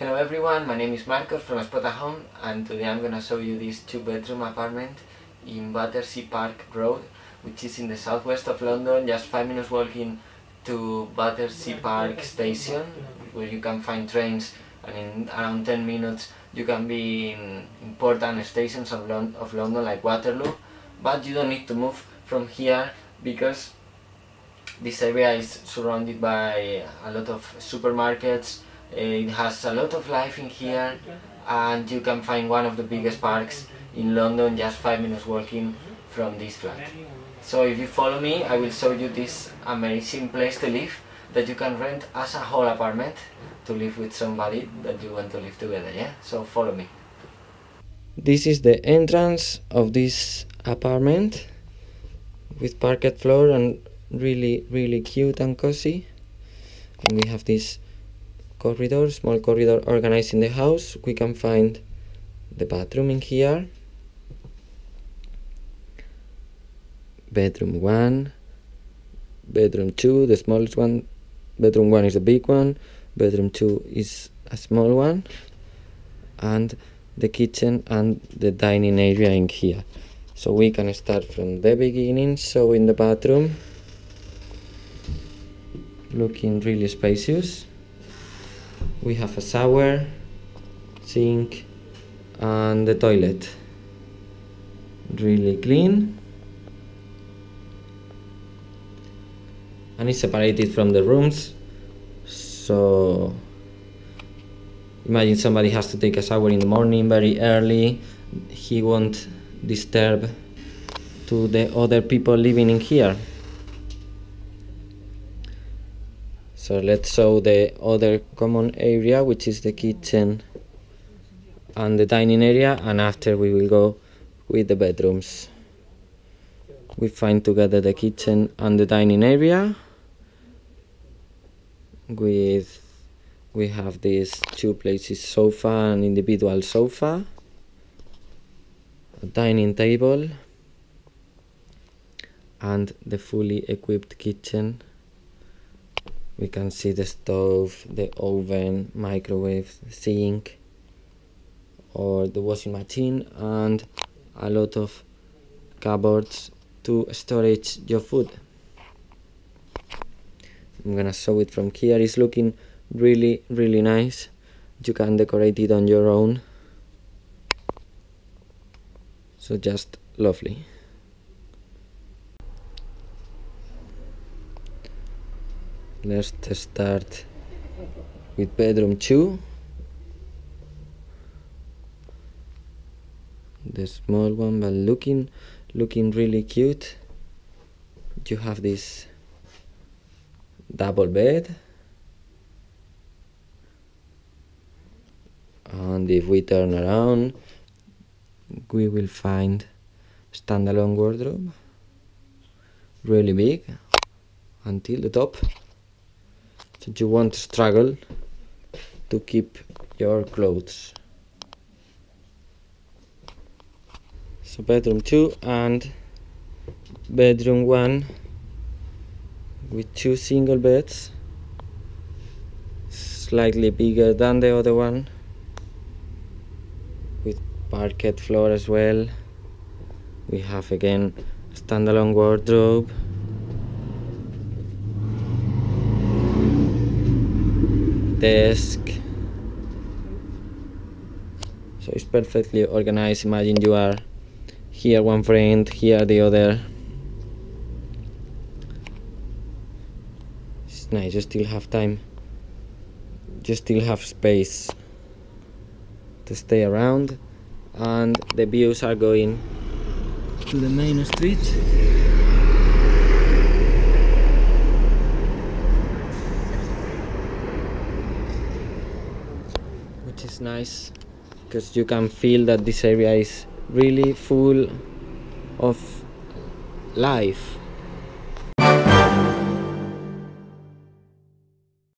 Hello everyone, my name is Marcos from Spotahome and today I'm gonna show you this two bedroom apartment in Battersea Park Road which is in the southwest of London, just 5 minutes walking to Battersea Park Station where you can find trains and in around 10 minutes you can be in important stations of, Lon of London like Waterloo but you don't need to move from here because this area is surrounded by a lot of supermarkets it has a lot of life in here and you can find one of the biggest parks in London just 5 minutes walking from this flat. So if you follow me I will show you this amazing place to live that you can rent as a whole apartment to live with somebody that you want to live together, yeah? So follow me. This is the entrance of this apartment with parquet floor and really really cute and cozy and we have this corridor, small corridor organized in the house. We can find the bathroom in here. Bedroom 1, bedroom 2, the smallest one. Bedroom 1 is the big one, bedroom 2 is a small one. And the kitchen and the dining area in here. So we can start from the beginning. So in the bathroom, looking really spacious we have a shower sink and the toilet. Really clean. And it's separated from the rooms so imagine somebody has to take a shower in the morning very early. He won't disturb to the other people living in here so let's show the other common area which is the kitchen and the dining area and after we will go with the bedrooms. We find together the kitchen and the dining area with we have these two places sofa and individual sofa a dining table and the fully equipped kitchen we can see the stove the oven microwave sink or the washing machine and a lot of cupboards to storage your food. I'm gonna show it from here. It's looking really really nice. You can decorate it on your own. So just lovely let's start with bedroom 2 the small one but looking looking really cute. You have this double bed. And if we turn around we will find standalone wardrobe. Really big until the top so you won't struggle to keep your clothes. So bedroom 2 and bedroom 1 with two single beds slightly bigger than the other one with parquet floor as well. We have again standalone wardrobe desk. So it's perfectly organized. Imagine you are here one friend here the other. It's nice you still have time. You still have space to stay around. And the views are going to the main street which nice because you can feel that this area is really full of life